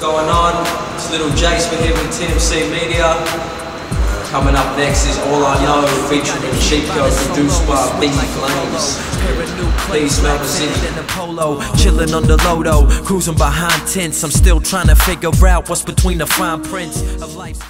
going on? It's Little Jase, we're here with TMC Media. Coming up next is All I Know featuring Chico produced by Vingi Flames. Please smell the city. in the polo, chilling on the Lodo, cruising behind tents. I'm still trying to figure out what's between the fine prints of life's.